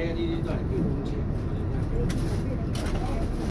A 你你在运动前，我。